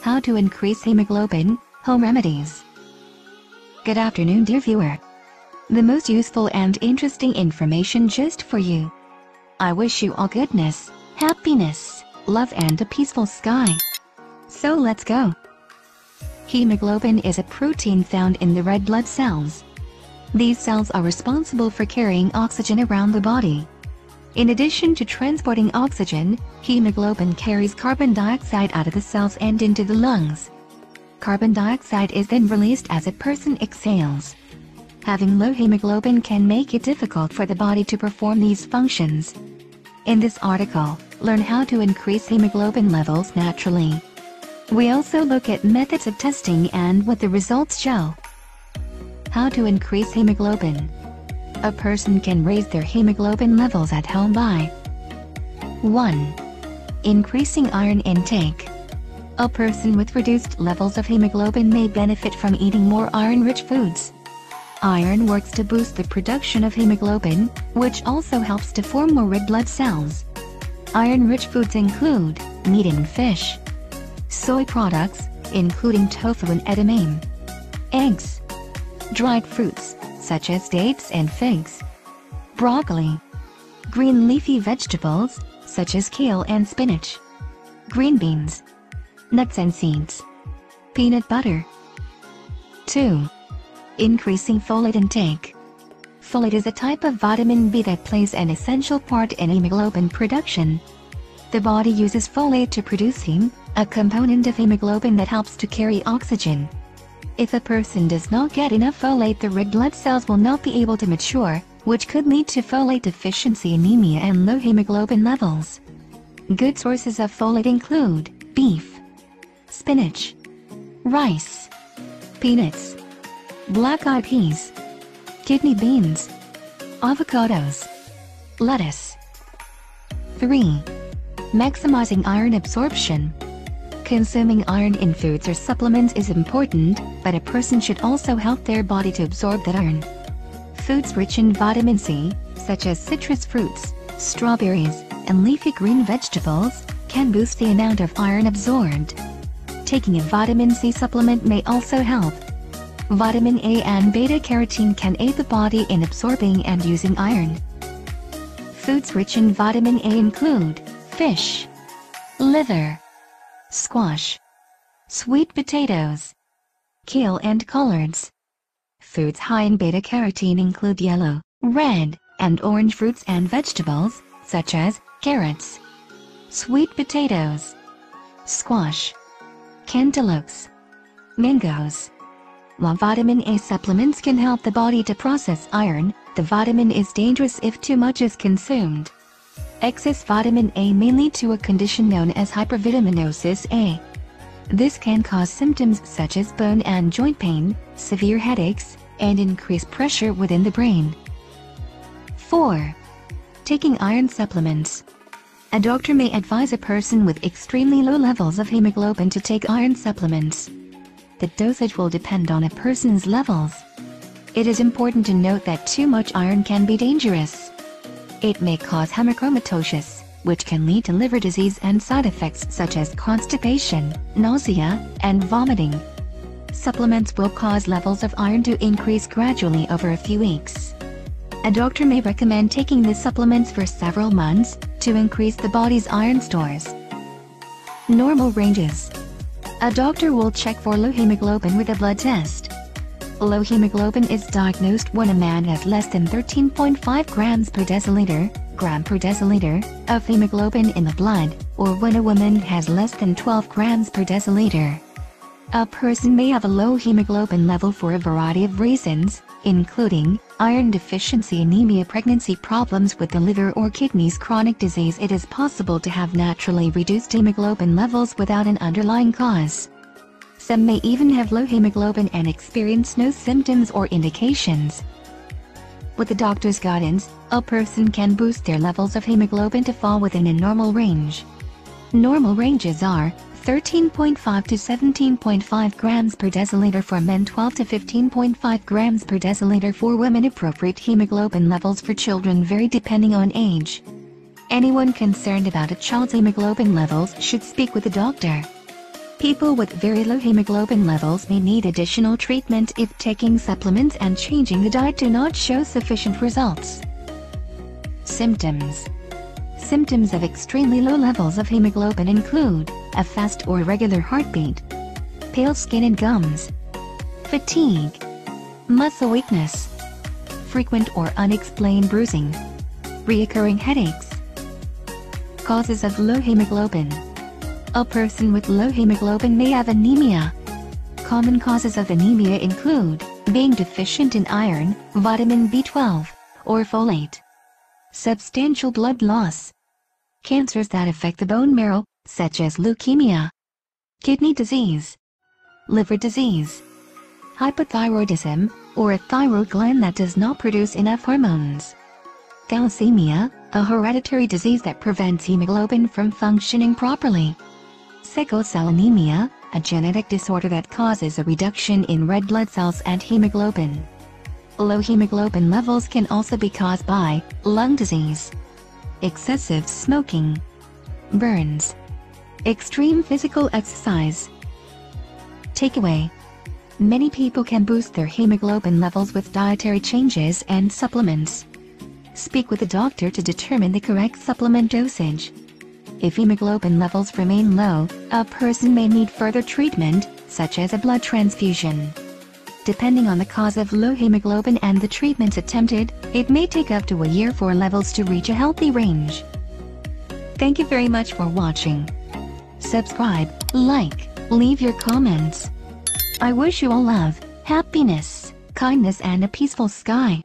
How to increase hemoglobin, home remedies. Good afternoon dear viewer. The most useful and interesting information just for you. I wish you all goodness, happiness, love and a peaceful sky. So let's go. Hemoglobin is a protein found in the red blood cells. These cells are responsible for carrying oxygen around the body. In addition to transporting oxygen, hemoglobin carries carbon dioxide out of the cells and into the lungs. Carbon dioxide is then released as a person exhales. Having low hemoglobin can make it difficult for the body to perform these functions. In this article, learn how to increase hemoglobin levels naturally. We also look at methods of testing and what the results show. How to increase hemoglobin. A person can raise their hemoglobin levels at home by 1. Increasing iron intake. A person with reduced levels of hemoglobin may benefit from eating more iron-rich foods. Iron works to boost the production of hemoglobin, which also helps to form more red blood cells. Iron-rich foods include meat and fish, soy products, including tofu and edamame, eggs, dried fruits, such as dates and figs, broccoli, green leafy vegetables, such as kale and spinach, green beans, nuts and seeds, peanut butter. 2. Increasing folate intake. Folate is a type of vitamin B that plays an essential part in hemoglobin production. The body uses folate to produce heme, a component of hemoglobin that helps to carry oxygen. If a person does not get enough folate the red blood cells will not be able to mature, which could lead to folate deficiency anemia and low hemoglobin levels. Good sources of folate include beef, spinach, rice, peanuts, black-eyed peas, kidney beans, avocados, lettuce. 3. Maximizing iron absorption. Consuming iron in foods or supplements is important, but a person should also help their body to absorb that iron. Foods rich in vitamin C, such as citrus fruits, strawberries, and leafy green vegetables, can boost the amount of iron absorbed. Taking a vitamin C supplement may also help. Vitamin A and beta-carotene can aid the body in absorbing and using iron. Foods rich in vitamin A include fish, liver, squash, sweet potatoes, kale and collards. Foods high in beta-carotene include yellow, red, and orange fruits and vegetables, such as carrots, sweet potatoes, squash, cantaloupes, mangoes. While vitamin A supplements can help the body to process iron, the vitamin is dangerous if too much is consumed. Excess vitamin A may lead to a condition known as hypervitaminosis A. This can cause symptoms such as bone and joint pain, severe headaches, and increased pressure within the brain. 4. Taking iron supplements. A doctor may advise a person with extremely low levels of hemoglobin to take iron supplements. The dosage will depend on a person's levels. It is important to note that too much iron can be dangerous. It may cause hemochromatosis, which can lead to liver disease and side effects such as constipation, nausea, and vomiting. Supplements will cause levels of iron to increase gradually over a few weeks. A doctor may recommend taking the supplements for several months to increase the body's iron stores. Normal ranges. A doctor will check for low hemoglobin with a blood test. Low hemoglobin is diagnosed when a man has less than 13.5 grams per deciliter, gram per deciliter, of hemoglobin in the blood, or when a woman has less than 12 grams per deciliter. A person may have a low hemoglobin level for a variety of reasons, including iron deficiency anemia pregnancy problems with the liver or kidneys chronic disease it is possible to have naturally reduced hemoglobin levels without an underlying cause. Some may even have low hemoglobin and experience no symptoms or indications. With the doctor's guidance, a person can boost their levels of hemoglobin to fall within a normal range. Normal ranges are 13.5 to 17.5 grams per deciliter for men 12 to 15.5 grams per deciliter for women appropriate hemoglobin levels for children vary depending on age. Anyone concerned about a child's hemoglobin levels should speak with a doctor. People with very low hemoglobin levels may need additional treatment if taking supplements and changing the diet do not show sufficient results. Symptoms Symptoms of extremely low levels of hemoglobin include a fast or irregular heartbeat, pale skin and gums, fatigue, muscle weakness, frequent or unexplained bruising, reoccurring headaches. Causes of low hemoglobin a person with low hemoglobin may have anemia. Common causes of anemia include being deficient in iron, vitamin B12, or folate. Substantial blood loss. Cancers that affect the bone marrow, such as leukemia. Kidney disease. Liver disease. Hypothyroidism, or a thyroid gland that does not produce enough hormones. Thalassemia, a hereditary disease that prevents hemoglobin from functioning properly. Sickle cell anemia, a genetic disorder that causes a reduction in red blood cells and hemoglobin. Low hemoglobin levels can also be caused by lung disease, excessive smoking, burns, extreme physical exercise. Takeaway Many people can boost their hemoglobin levels with dietary changes and supplements. Speak with a doctor to determine the correct supplement dosage. If hemoglobin levels remain low, a person may need further treatment, such as a blood transfusion. Depending on the cause of low hemoglobin and the treatments attempted, it may take up to a year for levels to reach a healthy range. Thank you very much for watching. Subscribe, like, leave your comments. I wish you all love, happiness, kindness and a peaceful sky.